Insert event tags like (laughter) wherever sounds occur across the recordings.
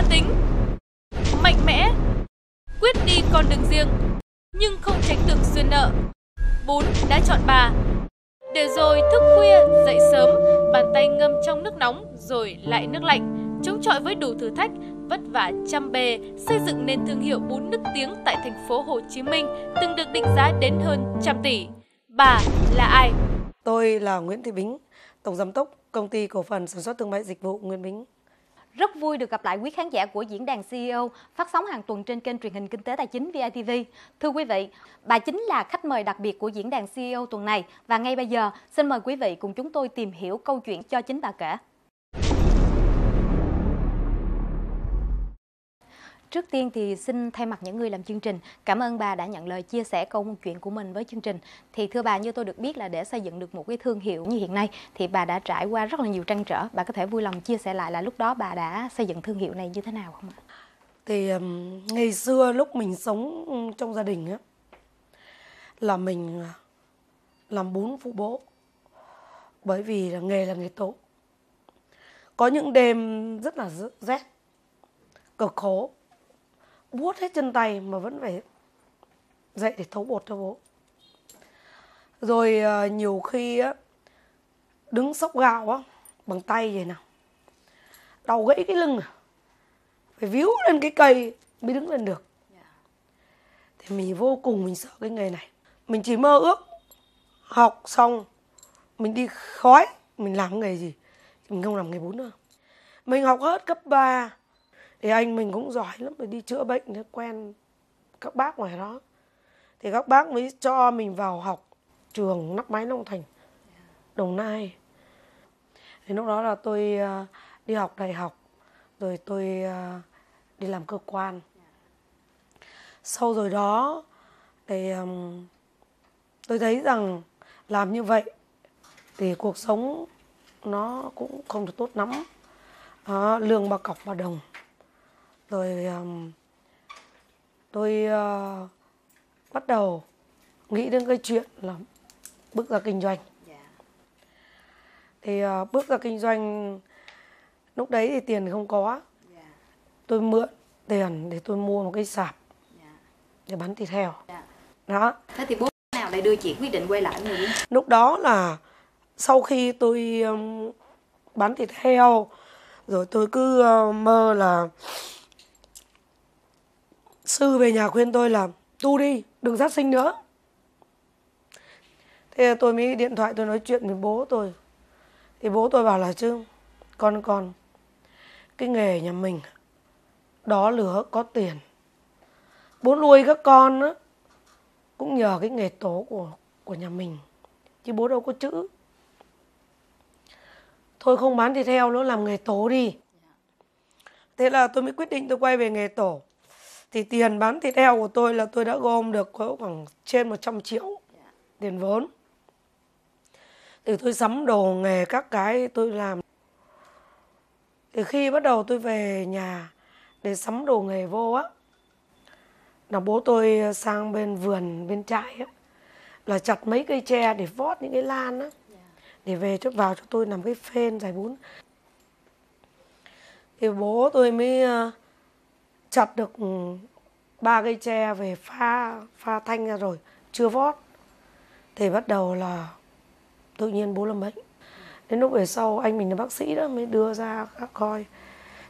cá tính, mạnh mẽ, quyết đi con đường riêng, nhưng không tránh được xuyên nợ. Bún đã chọn bà. Để rồi thức khuya, dậy sớm, bàn tay ngâm trong nước nóng rồi lại nước lạnh, chống chọi với đủ thử thách, vất vả chăm bề xây dựng nên thương hiệu bún nước tiếng tại thành phố Hồ Chí Minh từng được định giá đến hơn trăm tỷ. Bà là ai? Tôi là Nguyễn Thị Bính, Tổng Giám đốc Công ty Cổ phần Sản xuất Thương mại Dịch vụ Nguyễn Bính. Rất vui được gặp lại quý khán giả của diễn đàn CEO phát sóng hàng tuần trên kênh truyền hình Kinh tế Tài chính VITV. Thưa quý vị, bà chính là khách mời đặc biệt của diễn đàn CEO tuần này và ngay bây giờ xin mời quý vị cùng chúng tôi tìm hiểu câu chuyện cho chính bà kể. Trước tiên thì xin thay mặt những người làm chương trình, cảm ơn bà đã nhận lời chia sẻ câu chuyện của mình với chương trình. Thì thưa bà, như tôi được biết là để xây dựng được một cái thương hiệu như hiện nay thì bà đã trải qua rất là nhiều trăn trở. Bà có thể vui lòng chia sẻ lại là lúc đó bà đã xây dựng thương hiệu này như thế nào không ạ? Thì um, ngày xưa lúc mình sống trong gia đình á là mình à, làm bún phụ bố bởi vì là nghề là nghề tổ có những đêm rất là rét cực khổ buốt hết chân tay mà vẫn phải dậy để thấu bột cho bố. Rồi ờ, nhiều khi á, đứng sóc gạo á, bằng tay vậy nào. Đau gãy cái lưng à. Phải víu lên cái cây mới đứng lên được. Thì mình vô cùng mình sợ cái nghề này. Mình chỉ mơ ước học xong, mình đi khói, mình làm nghề gì, mình không làm nghề bún nữa. Mình học hết cấp 3 thì anh mình cũng giỏi lắm rồi đi chữa bệnh nó quen các bác ngoài đó. Thì các bác mới cho mình vào học trường nắp máy Long Thành Đồng Nai. Thì lúc đó là tôi ờ, đi học đại học rồi tôi ờ, đi làm cơ quan. Sau rồi đó thì tôi thấy rằng làm như vậy thì cuộc sống nó cũng không được tốt lắm. À, lương ba cọc ba đồng rồi um, tôi uh, bắt đầu nghĩ đến cái chuyện là bước ra kinh doanh yeah. Dạ. thì uh, bước ra kinh doanh lúc đấy thì tiền không có yeah. Dạ. tôi mượn tiền để tôi mua một cái sạp yeah. Dạ. để bán thịt heo yeah. đó thế thì bố nào lại đưa chị quyết định quay lại người lúc đó là sau khi tôi um, bán thịt heo rồi tôi cứ uh, mơ là sư về nhà khuyên tôi là, tu đi, đừng sát sinh nữa. Thế tôi mới điện thoại, tôi nói chuyện với bố tôi. Thì bố tôi bảo là, chứ con con, cái nghề nhà mình, đó lửa có tiền. Bố nuôi các con á, cũng nhờ cái nghề tố của của nhà mình, chứ bố đâu có chữ. Thôi không bán thịt heo nữa, làm nghề tố đi. Thế là tôi mới quyết định tôi quay về nghề tổ thì tiền bán thịt heo của tôi là tôi đã gom được có khoảng trên 100 triệu tiền vốn. Thì tôi sắm đồ nghề các cái tôi làm. Thì khi bắt đầu tôi về nhà để sắm đồ nghề vô á, là bố tôi sang bên vườn, bên trại á, là chặt mấy cây tre để vót những cái lan á, để về cho, vào cho tôi làm cái phên giải bún. Thì bố tôi mới ờ, chặt được ừ, ba cây tre về pha pha thanh ra rồi chưa vót. Thì bắt đầu là tự nhiên bố lâm bệnh đến lúc về sau anh mình là bác sĩ đó mới đưa ra coi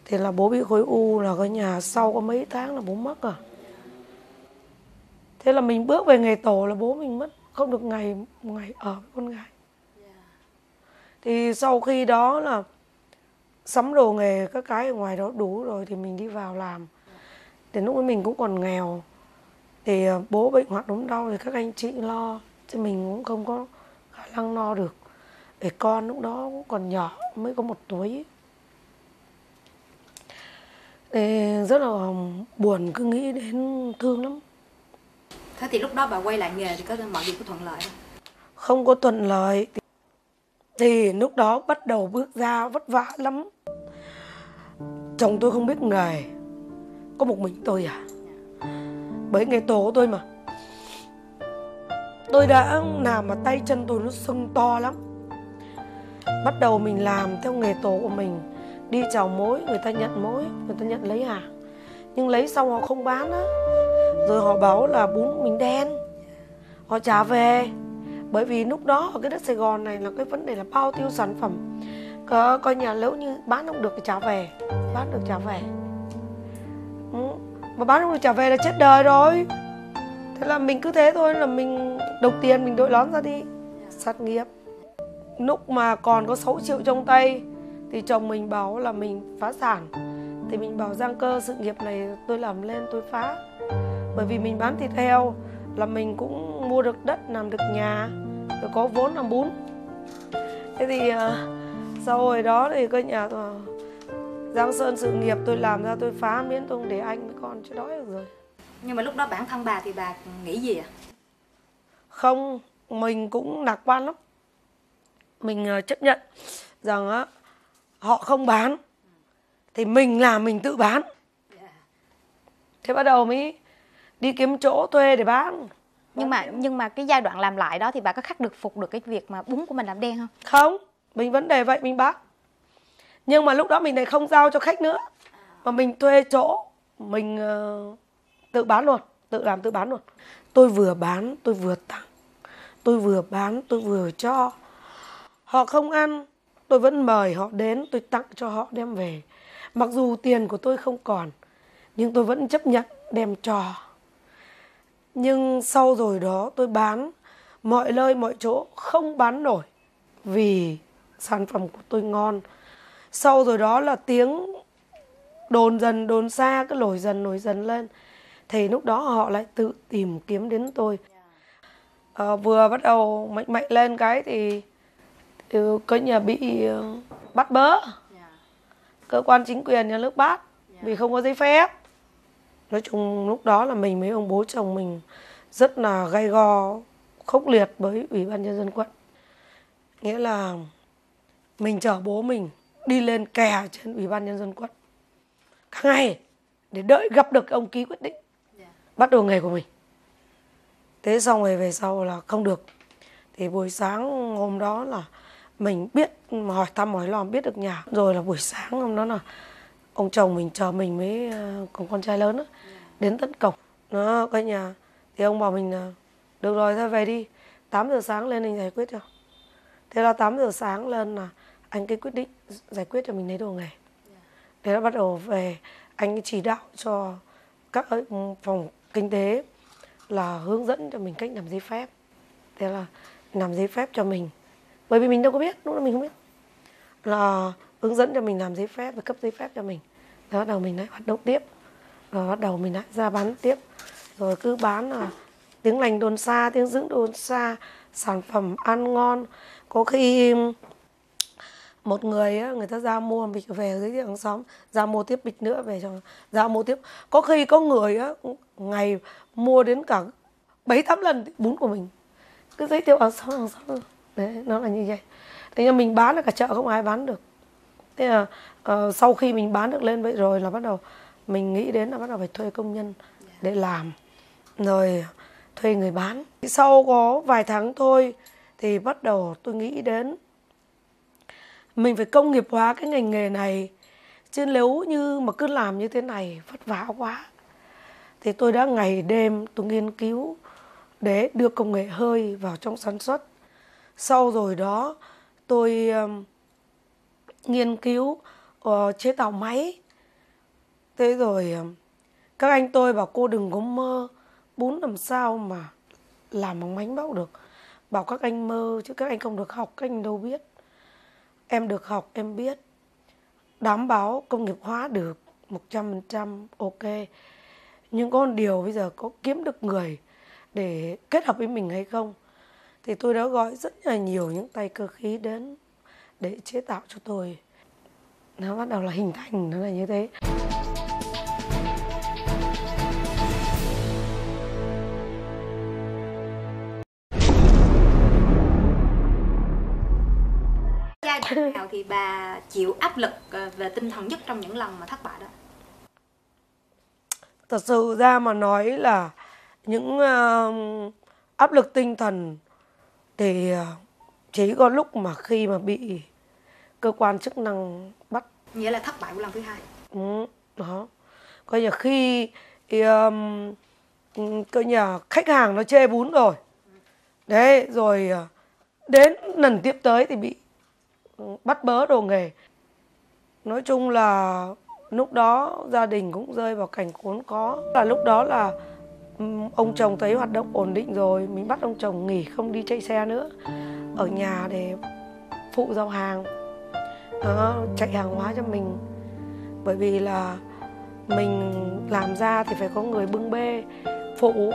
thì là bố bị khối u là cái nhà sau có mấy tháng là bố mất à. Thế là mình bước về nghề tổ là bố mình mất không được ngày ngày ở với con gái. Thì sau khi đó là sắm đồ nghề các cái ở ngoài đó đủ rồi thì mình đi vào làm thì lúc ấy mình cũng còn nghèo. Thì ờ, bố bệnh hoạn ốm đau thì các anh chị lo chứ mình cũng không có khả năng lo được. Để con lúc đó cũng còn nhỏ mới có một tuổi. Thì rất là buồn cứ nghĩ đến thương lắm. Thế thì lúc đó bà quay lại nghề thì có mọi việc có thuận lợi không? Không có thuận lợi. Thì, thì lúc đó bắt đầu bước ra vất vả lắm. Chồng tôi không biết nghề có một mình tôi à? Bởi nghề tổ của tôi mà. Tôi đã làm mà tay chân tôi nó sưng to lắm. Bắt đầu mình làm theo nghề tổ của mình, đi chào mối, người ta nhận mối, người ta nhận lấy hàng. Nhưng lấy xong họ không bán á. Rồi họ báo là bún mình đen. Họ trả về. Bởi vì lúc đó ở cái đất Sài Gòn này là cái vấn đề là bao tiêu sản phẩm. Có coi nhà nếu như bán không được thì trả về, bán được trả về ừ. mà bán không được trả về là chết đời rồi. Thế là mình cứ thế thôi, là mình đầu tiền mình đội lón ra đi. Sát nghiệp. Lúc mà còn có 6 triệu trong tay, thì chồng mình bảo là mình phá sản. Thì mình bảo giang cơ, sự nghiệp này tôi làm lên tôi phá. Bởi vì mình bán thịt heo, là mình cũng mua được đất, làm được nhà, rồi có vốn làm bún. Thế thì à, sau hồi đó thì cái nhà giang sơn sự nghiệp tôi làm ra tôi phá miễn tôi không để anh với con chứ đói được rồi. Nhưng mà lúc đó bản thân bà thì bà nghĩ gì à không mình cũng lạc quan lắm. Mình uh, chấp nhận rằng uh, họ không bán thì mình làm mình tự bán. Thế bắt đầu mới đi kiếm chỗ thuê để bán. Nhưng mà nhưng mà cái giai đoạn làm lại đó thì bà có khắc được phục được cái việc mà bún của mình làm đen không? Không mình vẫn để vậy mình bán nhưng mà lúc đó mình lại không giao cho khách nữa. Mà mình thuê chỗ mình uh, tự bán luôn tự làm tự bán luôn. Tôi vừa bán tôi vừa tặng. Tôi vừa bán tôi vừa cho. Họ không ăn tôi vẫn mời họ đến tôi tặng cho họ đem về. Mặc dù tiền của tôi không còn nhưng tôi vẫn chấp nhận đem cho. Nhưng sau rồi đó tôi bán mọi nơi mọi chỗ không bán nổi vì sản phẩm của tôi ngon sau rồi đó là tiếng đồn dần đồn xa cứ nổi dần nổi dần lên. Thì lúc đó họ lại tự tìm kiếm đến tôi. À, vừa bắt đầu mạnh mạnh lên cái thì ừ, thì có nhà bị ờ, bắt bớ. Cơ quan chính quyền nhà nước bắt vì không có giấy phép. Nói chung lúc đó là mình với ông bố chồng mình rất là gay go khốc liệt với ủy ban nhân dân quận. Nghĩa là mình chở bố mình đi lên kè trên ủy ban nhân dân quận. Cả ngày để đợi gặp được ông ký quyết định. Bắt đầu nghề của mình. Thế xong rồi về sau là không được. Thì buổi sáng hôm đó là mình biết hỏi thăm hỏi lo biết được nhà. Rồi là buổi sáng hôm đó là ông chồng mình chờ mình với ờ, cùng con trai lớn đó, đến tận cổng. Nó cái nhà thì ông bảo mình là được rồi thôi về đi. 8 giờ sáng lên anh giải quyết cho. Thế là 8 giờ sáng lên là anh cái quyết định giải quyết cho mình lấy đồ nghề. Thế là bắt đầu về anh chỉ đạo cho các phòng kinh tế là hướng dẫn cho mình cách làm giấy phép. Thế là làm giấy phép cho mình. Bởi vì mình đâu có biết lúc đó mình không biết. Là hướng dẫn cho mình làm giấy phép và cấp giấy phép cho mình. Rồi bắt đầu mình lại hoạt động tiếp. Rồi bắt đầu mình lại ra bán tiếp. Rồi cứ bán là tiếng lành đồn xa tiếng dưỡng đồn xa sản phẩm ăn ngon. Có khi một người á, người ta ra mua bịch về giới thiệu hàng xóm ra mua tiếp bịch nữa về cho ra mua tiếp. Có khi có người á ngày mua đến cả bảy tám lần bún của mình. Cứ giới thiệu hàng xóm hàng xóm. Đấy nó là như vậy. Thế nhưng mình bán ở cả chợ không ai bán được. Thế là uh, sau khi mình bán được lên vậy rồi là bắt đầu mình nghĩ đến là bắt đầu phải thuê công nhân để làm. Rồi thuê người bán. Sau có vài tháng thôi thì bắt đầu tôi nghĩ đến mình phải công nghiệp hóa cái ngành nghề này. Chứ nếu như mà cứ làm như thế này vất vả quá. Thì tôi đã ngày đêm tôi nghiên cứu để đưa công nghệ hơi vào trong sản xuất. Sau rồi đó tôi um, nghiên cứu uh, chế tạo máy. Thế rồi um, các anh tôi bảo cô đừng có mơ bún làm sao mà làm bằng bánh bóc được. Bảo các anh mơ chứ các anh không được học các anh đâu biết em được học, em biết. Đảm bảo công nghiệp hóa được 100% ok. Nhưng có một điều bây giờ có kiếm được người để kết hợp với mình hay không? Thì tôi đã gọi rất là nhiều những tay cơ khí đến để chế tạo cho tôi. Nó bắt đầu là hình thành, nó là như thế. (laughs) nào thì bà chịu áp lực ờ, về tinh thần nhất trong những lần mà thất bại đó. Thật sự ra mà nói là những uh, áp lực tinh thần thì uh, chỉ có lúc mà khi mà bị cơ quan chức năng bắt. Nghĩa là thất bại của lần thứ hai. Ừ, đó. Coi như khi thì, um, coi như khách hàng nó chê bún rồi. Đấy rồi ờ, đến lần tiếp tới thì bị ừ, bắt bớ đồ nghề. Nói chung là lúc đó gia đình cũng rơi vào cảnh khốn khó. Là lúc đó là ông chồng thấy hoạt động ổn định rồi mình bắt ông chồng nghỉ không đi chạy xe nữa. Ở nhà để phụ giao hàng à, chạy hàng hóa cho mình. Bởi vì là mình làm ra thì phải có người bưng bê phụ.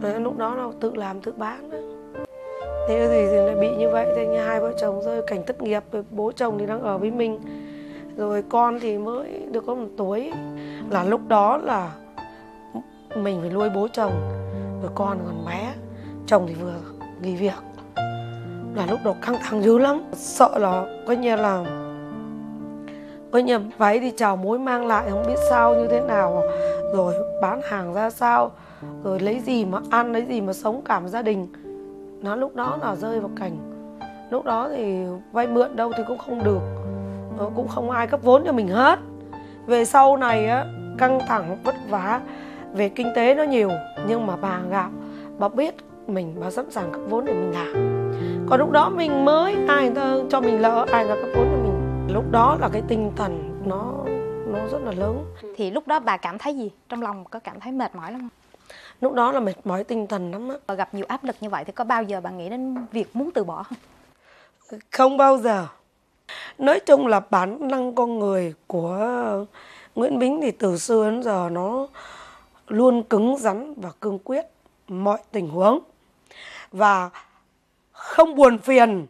Đấy, lúc đó là tự làm tự bán đó thế thì, thì lại bị như vậy? Thế như hai vợ chồng rơi cảnh thất nghiệp rồi bố chồng thì đang ở với mình. Rồi con thì mới được có một tuổi. Là lúc đó là mình phải nuôi bố chồng rồi con còn bé. Chồng thì vừa nghỉ việc. Là lúc đó căng thẳng dữ lắm. Sợ là coi như là coi như váy thì chào mối mang lại không biết sao như thế nào. Rồi bán hàng ra sao rồi lấy gì mà ăn lấy gì mà sống cảm gia đình nó lúc đó là rơi vào cảnh. Lúc đó thì vay mượn đâu thì cũng không được. Ờ, cũng không ai cấp vốn cho mình hết. Về sau này á, căng thẳng, vất vả. Về kinh tế nó nhiều. Nhưng mà bà gạo, bà biết mình, bà sẵn sàng cấp vốn để mình làm. Còn lúc đó mình mới, ai ta cho mình lỡ, ai ra cấp vốn cho mình. Lúc đó là cái tinh thần nó nó rất là lớn. Thì lúc đó bà cảm thấy gì? Trong lòng có cảm thấy mệt mỏi lắm không? Lúc đó là mệt mỏi tinh thần lắm á. Và gặp nhiều áp lực như vậy thì có bao giờ bà nghĩ đến việc muốn từ bỏ không? Không bao giờ. Nói chung là bản năng con người của Nguyễn Bính thì từ xưa đến giờ nó luôn cứng rắn và cương quyết mọi tình huống. Và không buồn phiền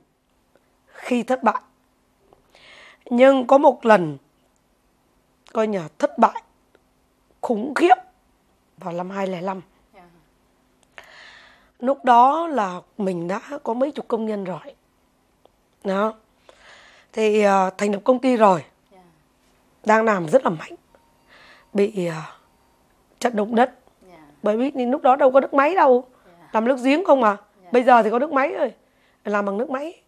khi thất bại. Nhưng có một lần coi nhà thất bại khủng khiếp vào năm 2005 lúc đó là mình đã có mấy chục công nhân rồi. Đó. Thì uh, thành lập công ty rồi. Đang làm rất là mạnh. Bị uh, trận động đất. Bởi vì lúc đó đâu có nước máy đâu. Làm nước giếng không mà bây giờ thì có nước máy rồi. Làm bằng nước máy.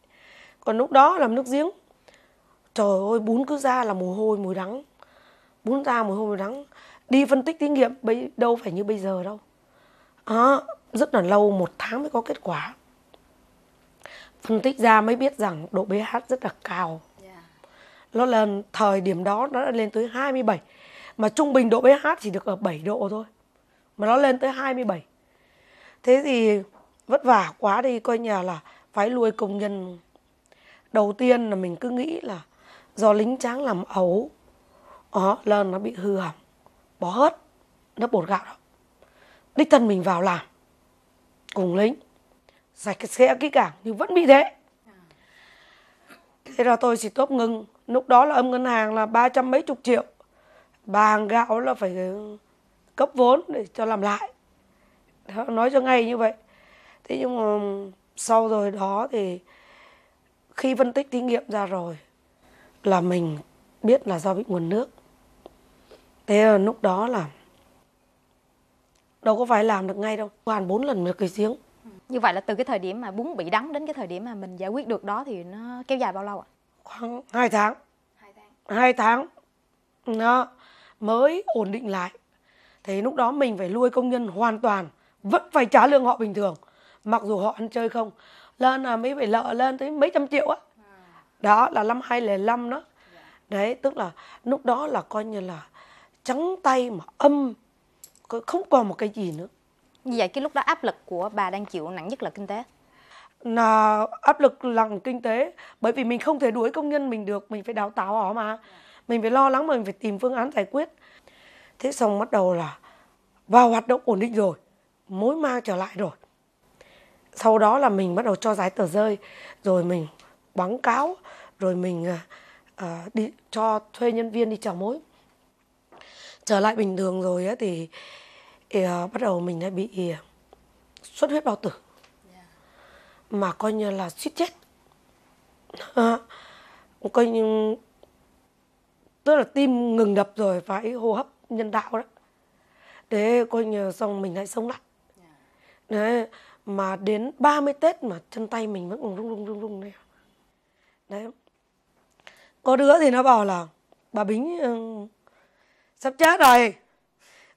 Còn lúc đó làm nước giếng trời ơi bún cứ ra là mùi hôi mùi đắng. Bún ra mùi hôi mùi đắng đi phân tích thí nghiệm đâu phải như bây giờ đâu. À, rất là lâu một tháng mới có kết quả. Phân tích ra mới biết rằng độ pH rất là cao. Nó lên thời điểm đó nó đã lên tới 27 mà trung bình độ pH chỉ được ở 7 độ thôi mà nó lên tới 27 thế thì vất vả quá đi coi nhà là phải nuôi công nhân. Đầu tiên là mình cứ nghĩ là do lính tráng làm ấu đó, lên nó bị hư hỏng bỏ hết. Lớp bột gạo đó. Đích thân mình vào làm. Cùng lính. Sạch sẽ kỹ càng nhưng vẫn bị thế. Thế là tôi chỉ tốt ngừng. Lúc đó là âm ngân hàng là ba trăm mấy chục triệu. Bà hàng gạo là phải ờ, cấp vốn để cho làm lại. Đó, nói cho ngay như vậy. Thế nhưng mà sau rồi đó thì khi phân tích thí nghiệm ra rồi là mình biết là do bị nguồn nước thế là lúc đó là đâu có phải làm được ngay đâu hoàn bốn lần được cái giếng. Như vậy là từ cái thời điểm mà bún bị đắng đến cái thời điểm mà mình giải quyết được đó thì nó kéo dài bao lâu ạ? Khoảng hai tháng. Hai tháng. Hai tháng. Nó mới ổn định lại. Thế lúc đó mình phải nuôi công nhân hoàn toàn vẫn phải trả lương họ bình thường mặc dù họ ăn chơi không. Lên là mới phải lợ lên tới mấy trăm triệu á. Đó là năm 2005 đó. Đấy tức là lúc đó là coi như là trắng tay mà âm không còn một cái gì nữa. Như vậy cái lúc đó áp lực của bà đang chịu nặng nhất là kinh tế? Là áp lực lằng kinh tế bởi vì mình không thể đuổi công nhân mình được mình phải đào tạo họ mà. Mình phải lo lắng mà mình phải tìm phương án giải quyết. Thế xong bắt đầu là vào hoạt động ổn định rồi mối mang trở lại rồi. Sau đó là mình bắt đầu cho giải tờ rơi rồi mình quảng cáo rồi mình uh, đi cho thuê nhân viên đi chào mối trở lại bình thường rồi ấy, thì, thì uh, bắt đầu mình đã bị uh, xuất huyết bao tử. Mà coi như là suýt chết. À, coi như tức là tim ngừng đập rồi phải hô hấp nhân đạo đó. Để coi như xong mình lại sống lại. Đấy mà đến 30 Tết mà chân tay mình vẫn còn rung rung rung rung này đấy. Có đứa thì nó bảo là bà bính sắp chết rồi.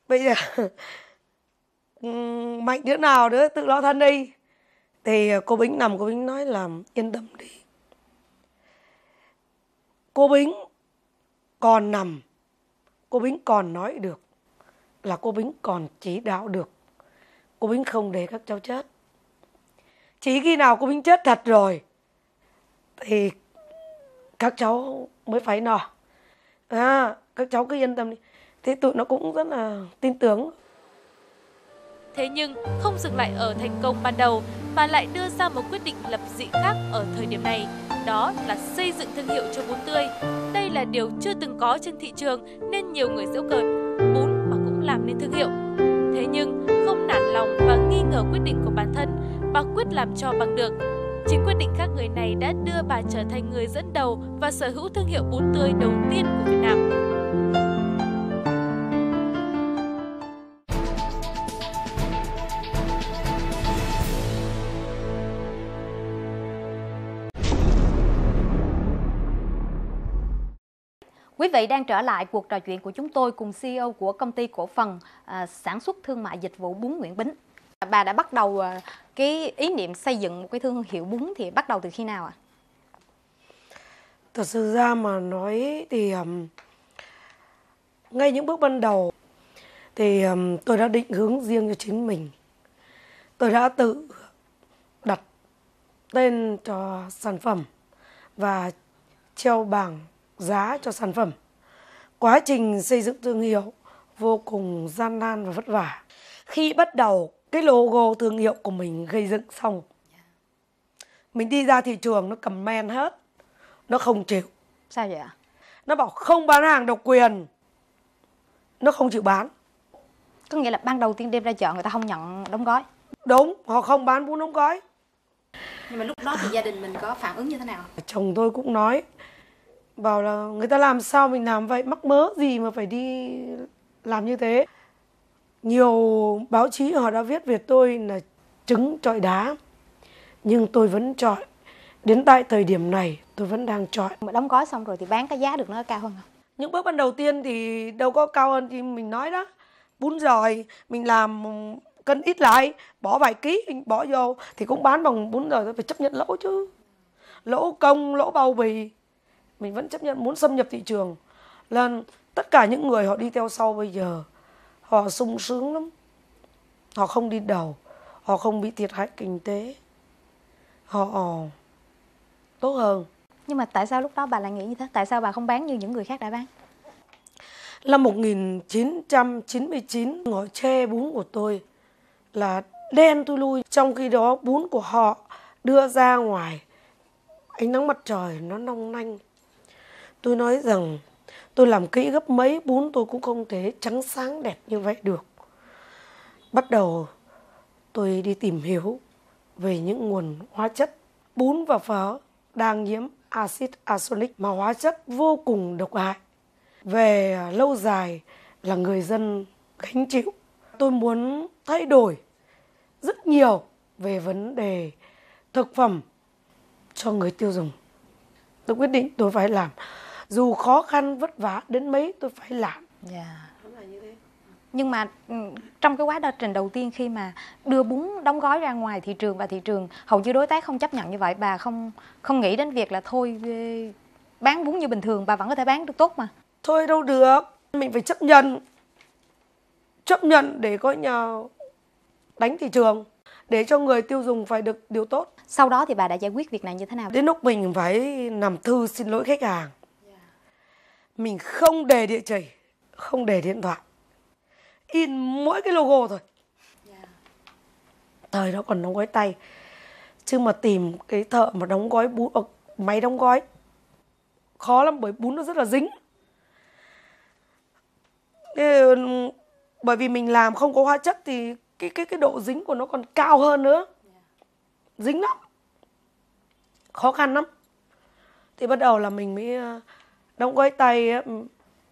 Bây giờ (laughs) ừ, mạnh đứa nào đứa tự lo thân đi. Thì cô bính nằm, cô bính nói là yên tâm đi. Cô bính còn nằm, cô bính còn nói được là cô bính còn chỉ đạo được. Cô bính không để các cháu chết. Chỉ khi nào cô bính chết thật rồi, thì các cháu mới phải nọ à các cháu cứ yên tâm đi thế tụi nó cũng rất là tin tưởng Thế nhưng không dừng lại ở thành công ban đầu mà lại đưa ra một quyết định lập dị khác ở thời điểm này, đó là xây dựng thương hiệu cho bún tươi. Đây là điều chưa từng có trên thị trường nên nhiều người giễu cợt, bún mà cũng làm nên thương hiệu. Thế nhưng không nản lòng và nghi ngờ quyết định của bản thân, bà quyết làm cho bằng được. Chính quyết định khác người này đã đưa bà trở thành người dẫn đầu và sở hữu thương hiệu bún tươi đầu tiên của Việt Nam. Quý vị đang trở lại cuộc trò chuyện của chúng tôi cùng CEO của công ty cổ phần à, sản xuất thương mại dịch vụ bún Nguyễn Bính. Bà đã bắt đầu à, cái ý niệm xây dựng một cái thương hiệu bún thì bắt đầu từ khi nào ạ? À? Thật sự ra mà nói thì um, ngay những bước ban đầu thì um, tôi đã định hướng riêng cho chính mình. Tôi đã tự đặt tên cho sản phẩm và treo bảng giá cho sản phẩm. Quá trình xây dựng thương hiệu vô cùng gian nan và vất vả. Khi bắt đầu cái logo thương hiệu của mình gây dựng xong, mình đi ra thị trường nó cầm men hết, nó không chịu. Sao vậy ạ? Nó bảo không bán hàng độc quyền, nó không chịu bán. Có nghĩa là ban đầu tiên đem ra chợ người ta không nhận đóng gói. Đúng, họ không bán bún đóng gói. Nhưng mà lúc đó thì gia đình mình có phản ứng như thế nào? Chồng tôi cũng nói bảo là người ta làm sao mình làm vậy? Mắc mớ gì mà phải đi làm như thế? Nhiều báo chí họ đã viết về tôi là trứng trọi đá. Nhưng tôi vẫn trọi. Đến tại thời điểm này tôi vẫn đang trọi. Mà đóng gói xong rồi thì bán cái giá được nó cao hơn không những bước ban đầu tiên thì đâu có cao hơn thì mình nói đó. Bún rồi mình làm cân ít lại bỏ vài ký bỏ vô thì cũng bán bằng bún rồi tôi phải chấp nhận lỗ chứ. Lỗ công lỗ bao bì mình vẫn chấp nhận muốn xâm nhập thị trường. Là tất cả những người họ đi theo sau bây giờ họ sung sướng lắm. Họ không đi đầu họ không bị thiệt hại kinh tế. Họ tốt hơn. Nhưng mà tại sao lúc đó bà lại nghĩ như thế? Tại sao bà không bán như những người khác đã bán? Năm 1999 ngõ tre bún của tôi là đen tôi lui. Trong khi đó bún của họ đưa ra ngoài ánh nắng mặt trời nó nong nanh tôi nói rằng, tôi làm kỹ gấp mấy bún tôi cũng không thể trắng sáng đẹp như vậy được. Bắt đầu, tôi đi tìm hiểu về những nguồn hóa chất bún và phở đang nhiễm axit arsenic mà hóa chất vô cùng độc hại. Về lâu dài là người dân gánh chịu. Tôi muốn thay đổi rất nhiều về vấn đề thực phẩm cho người tiêu dùng. Tôi quyết định tôi phải làm dù khó khăn vất vả đến mấy tôi phải làm. Yeah. Dạ. nhưng mà ừ, trong cái quá trình đầu tiên khi mà đưa bún đóng gói ra ngoài thị trường và thị trường hầu như đối tác không chấp nhận như vậy bà không không nghĩ đến việc là thôi bán bún như bình thường bà vẫn có thể bán được tốt mà. Thôi đâu được mình phải chấp nhận. Chấp nhận để có nhà đánh thị trường để cho người tiêu dùng phải được điều tốt. Sau đó thì bà đã giải quyết việc này như thế nào? Đến lúc mình phải nằm thư xin lỗi khách hàng mình không để địa chỉ không để điện thoại. In mỗi cái logo thôi. Yeah. thời đó còn đóng gói tay. Chứ mà tìm cái thợ mà đóng gói bún ờ, máy đóng gói khó lắm bởi bún nó rất là dính. Thế, bởi vì mình làm không có hóa chất thì cái cái cái độ dính của nó còn cao hơn nữa. Dính lắm. Khó khăn lắm. Thì bắt đầu là mình mới ờ, đóng gói tay ừ,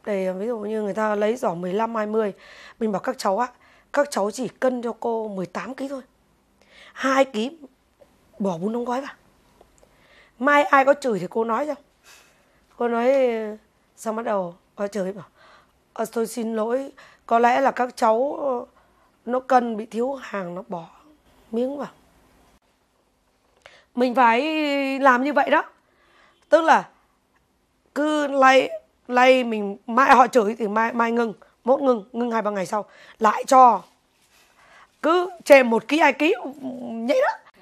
để ví dụ như người ta lấy giỏ 15 20 mình bảo các cháu á các cháu chỉ cân cho cô 18 kg thôi. 2 kg bỏ bún đóng gói vào. Mai ai có chửi thì cô nói cho. Cô nói xong bắt đầu có trời bảo à, tôi xin lỗi có lẽ là các cháu ờ, nó cân bị thiếu hàng nó bỏ miếng vào. Mình phải làm như vậy đó. Tức là cứ lay lay mình mai họ chửi thì mai mai ngưng, mốt ngưng ngưng hai ba ngày sau, lại cho. Cứ chè một ký, hai ký, nhảy đó.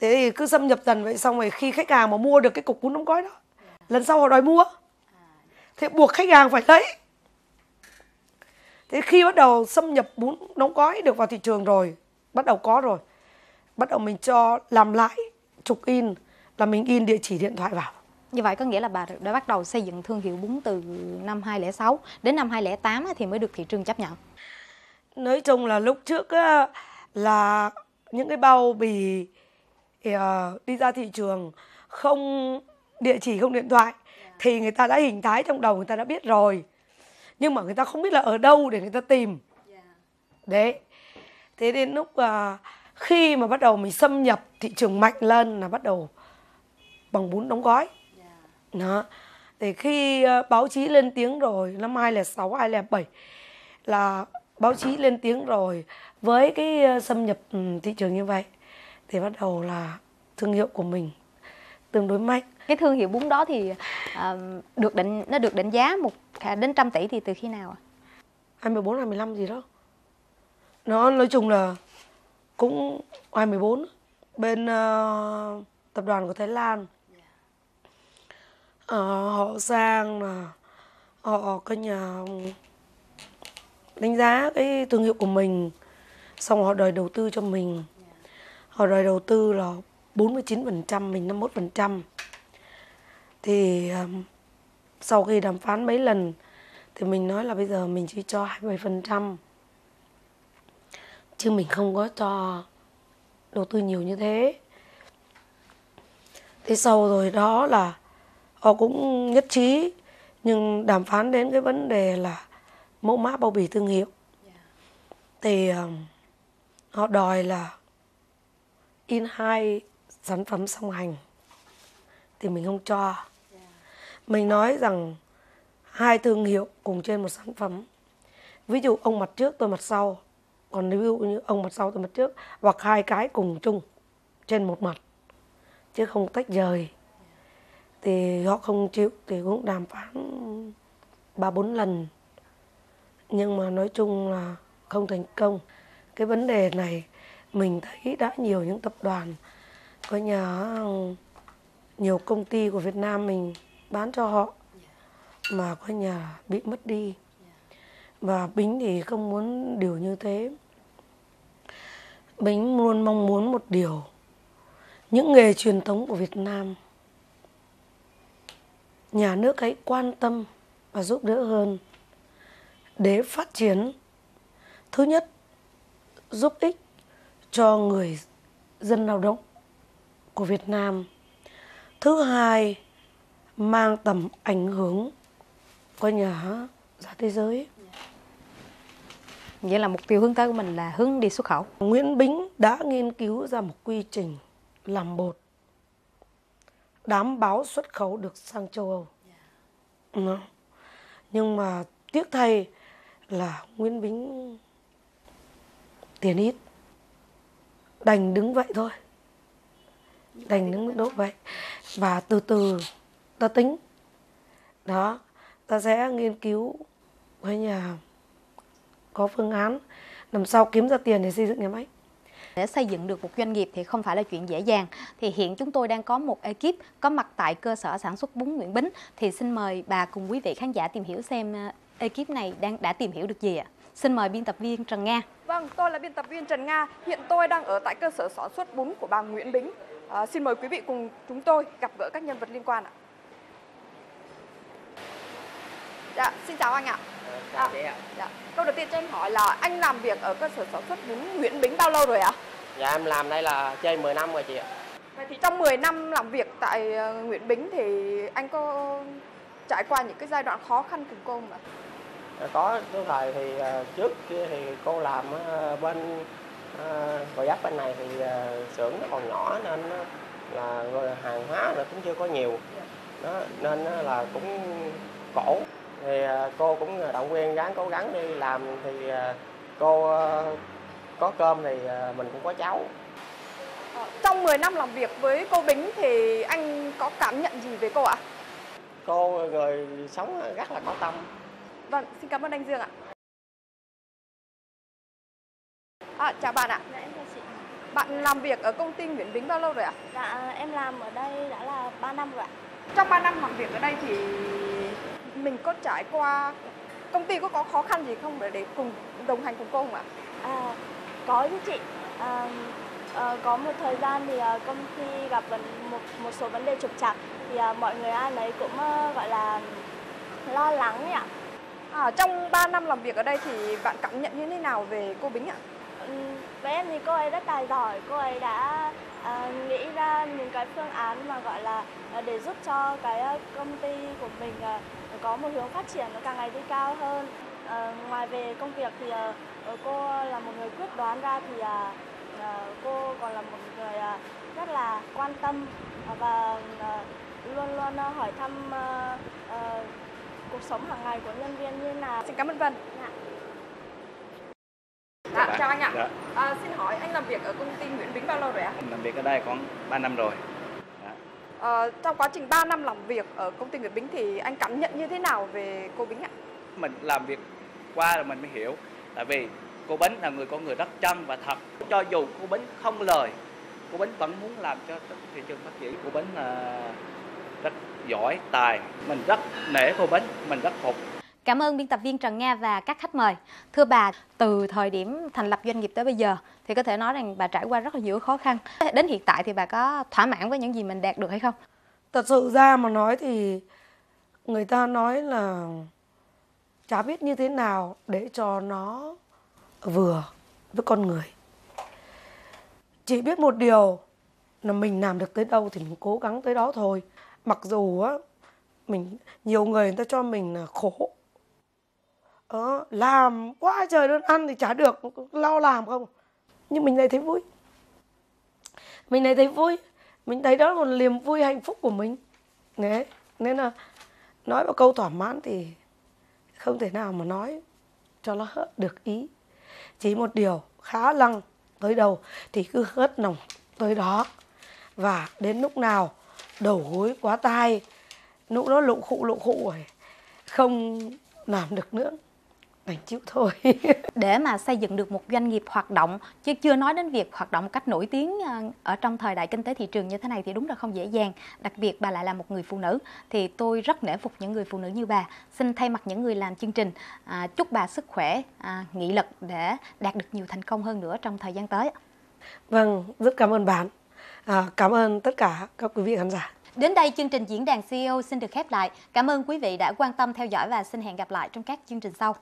Thế thì cứ xâm nhập dần vậy, xong rồi khi khách hàng mà mua được cái cục bún đóng gói đó, lần sau họ đòi mua. Thế buộc khách hàng phải lấy. Thế khi bắt đầu xâm nhập bún đóng gói được vào thị trường rồi, bắt đầu có rồi, bắt đầu mình cho làm lại trục in, là mình in địa chỉ điện thoại vào. Như vậy có nghĩa là bà đã bắt đầu xây dựng thương hiệu bún từ năm 2006 đến năm 2008 á thì mới được thị trường chấp nhận. nói chung là lúc trước á, là những cái bao bì ờ, đi ra thị trường không địa chỉ không điện thoại thì người ta đã hình thái trong đầu người ta đã biết rồi. Nhưng mà người ta không biết là ở đâu để người ta tìm. Đấy. Thế đến lúc à, khi mà bắt đầu mình xâm nhập thị trường mạnh lên là bắt đầu bằng bún đóng gói đó thì khi ờ, báo chí lên tiếng rồi năm 2006 2007 là báo chí lên tiếng rồi với cái ờ, xâm nhập ừ, thị trường như vậy thì bắt đầu là thương hiệu của mình tương đối mạnh Cái thương hiệu bún đó thì à, được định nó được định giá một đến trăm tỷ thì từ khi nào ạ? 24 25 gì đó. Nó nói chung là cũng 24 bên ờ, tập đoàn của Thái Lan à, họ sang là họ cái nhà đánh giá cái thương hiệu của mình xong họ đòi đầu tư cho mình. Họ đòi đầu tư là 49%, mình 51%. Thì um, sau khi đàm phán mấy lần thì mình nói là bây giờ mình chỉ cho 27% chứ mình không có cho đầu tư nhiều như thế thế sau rồi đó là họ cũng nhất trí nhưng đàm phán đến cái vấn đề là mẫu mã bao bì thương hiệu. Thì um, họ đòi là in hai sản phẩm song hành. Thì mình không cho. Mình nói rằng hai thương hiệu cùng trên một sản phẩm. Ví dụ ông mặt trước tôi mặt sau. Còn ví dụ như ông mặt sau tôi mặt trước. Hoặc hai cái cùng chung trên một mặt. Chứ không tách rời thì họ không chịu, thì cũng đàm phán ba bốn lần. Nhưng mà nói chung là không thành công. Cái vấn đề này mình thấy đã nhiều những tập đoàn, có nhà, nhiều công ty của Việt Nam mình bán cho họ mà có nhà bị mất đi. Và Bính thì không muốn điều như thế. Bính luôn mong muốn một điều. Những nghề truyền thống của Việt Nam nhà nước hãy quan tâm và giúp đỡ hơn. Để phát triển thứ nhất giúp ích cho người dân lao động của Việt Nam. Thứ hai mang tầm ảnh hưởng coi nhà ra thế giới. Vậy là mục tiêu hướng tới của mình là hướng đi xuất khẩu. Nguyễn Bính đã nghiên cứu ra một quy trình làm bột đảm bảo xuất khẩu được sang châu Âu. Đó. Nhưng mà tiếc thay là Nguyễn Bính tiền ít. Đành đứng vậy thôi. Đành đứng độ vậy. Và từ từ ta tính. Đó, ta sẽ nghiên cứu với nhà có phương án làm sao kiếm ra tiền để xây dựng nhà máy. Để xây dựng được một doanh nghiệp thì không phải là chuyện dễ dàng. Thì hiện chúng tôi đang có một ekip có mặt tại cơ sở sản xuất bún Nguyễn Bính. Thì xin mời bà cùng quý vị khán giả tìm hiểu xem ờ, ekip này đang đã tìm hiểu được gì ạ. Xin mời biên tập viên Trần Nga. Vâng, tôi là biên tập viên Trần Nga. Hiện tôi đang ở tại cơ sở sản xuất bún của bà Nguyễn Bính. À, xin mời quý vị cùng chúng tôi gặp gỡ các nhân vật liên quan ạ. Dạ, xin chào anh ạ. Chào chị ạ. Dạ. Câu đầu tiên cho em hỏi là anh làm việc ở cơ sở sản xuất bún Nguyễn Bính bao lâu rồi ạ? Dạ em làm đây là trên 10 năm rồi chị ạ. Vậy thì trong 10 năm làm việc tại ờ, Nguyễn Bính thì anh có trải qua những cái giai đoạn khó khăn cùng cô không ạ? Có cái thời thì ờ, trước kia thì cô làm bên ờ, gò giáp bên này thì ờ, xưởng nó còn nhỏ nên là hàng hóa là cũng chưa có nhiều đó nên là cũng cổ thì à, cô cũng động viên gắng cố gắng đi làm thì à, cô à, có cơm thì mình cũng có cháu Ờ, Trong 10 năm làm việc với cô Bính thì anh có cảm nhận gì về cô ạ? cô người sống rất là có tâm Vâng, xin cảm ơn anh Dương ạ. À, chào bạn ạ. Dạ em chào chị. Bạn làm việc ở công ty Nguyễn Bính bao lâu rồi ạ? Dạ em làm ở đây đã là 3 năm rồi ạ. Trong 3 năm làm việc ở đây thì mình có trải qua công ty có có khó khăn gì không để để cùng đồng hành cùng cô không ạ? À, có chứ chị. À, ờ, có một thời gian thì ờ, công ty gặp vấn- một một số vấn đề trục trặc thì ờ, mọi người ai nấy cũng ờ, gọi là lo lắng ấy ạ. À, trong 3 năm làm việc ở đây thì bạn cảm nhận như thế nào về cô Bính ạ? Ừm, Với em thì cô ấy rất tài giỏi, cô ấy đã à, nghĩ ra những cái phương án mà gọi là à, để giúp cho cái à, công ty của mình à, có một hướng phát triển nó càng ngày đi cao hơn. À, ngoài về công việc thì à, cô là một người quyết đoán ra thì à, à, cô còn là một người à, rất là quan tâm và à, luôn luôn à, hỏi thăm à, à, cuộc sống hàng ngày của nhân viên như thế nào. Xin cảm ơn Vân. Dạ. Dạ, chào anh ạ. Dạ, À, xin hỏi anh làm việc ở công ty Nguyễn Bính bao lâu rồi ạ? làm việc ở đây khoảng 3 năm rồi. Ờ, trong quá trình 3 năm làm việc ở công ty Nguyệt Bính thì anh cảm nhận như thế nào về cô Bính ạ? Mình làm việc qua là mình mới hiểu. Tại vì cô Bính là người con người rất chân và thật. Cho dù cô Bính không lời, cô Bính vẫn muốn làm cho thị trường phát triển. Cô Bính là rất giỏi, tài. Mình rất nể cô Bính, mình rất phục. Cảm ơn biên tập viên Trần Nga và các khách mời. Thưa bà, từ thời điểm thành lập doanh nghiệp tới bây giờ thì có thể nói rằng bà trải qua rất là nhiều khó khăn. Đến hiện tại thì bà có thỏa mãn với những gì mình đạt được hay không? thật sự ra mà nói thì người ta nói là chả biết như thế nào để cho nó vừa với con người chỉ biết một điều là mình làm được tới đâu thì mình cố gắng tới đó thôi mặc dù á mình nhiều người người ta cho mình là khổ ờ, làm quá trời đơn ăn thì chả được lo làm không? Nhưng mình lại thấy vui. Mình lại thấy vui. Mình thấy đó là một niềm vui hạnh phúc của mình. Đấy. nên là nói một câu thỏa mãn thì không thể nào mà nói cho nó hết được ý. Chỉ một điều khá lăng tới đầu thì cứ hớt nòng tới đó. Và đến lúc nào đầu gối quá tai lúc nó lụng khụ lụng khụ rồi không làm được nữa đành chịu thôi (laughs) Để mà xây dựng được một doanh nghiệp hoạt động chứ chưa nói đến việc hoạt động cách nổi tiếng à, ở trong thời đại kinh tế thị trường như thế này thì đúng là không dễ dàng. Đặc biệt bà lại là một người phụ nữ thì tôi rất nể phục những người phụ nữ như bà. Xin thay mặt những người làm chương trình à, chúc bà sức khỏe, à, nghị lực để đạt được nhiều thành công hơn nữa trong thời gian tới. vâng rất cảm ơn bạn à, cảm ơn tất cả các quý vị khán giả Đến đây chương trình diễn đàn CEO xin được khép lại. Cảm ơn quý vị đã quan tâm theo dõi và xin hẹn gặp lại trong các chương trình sau.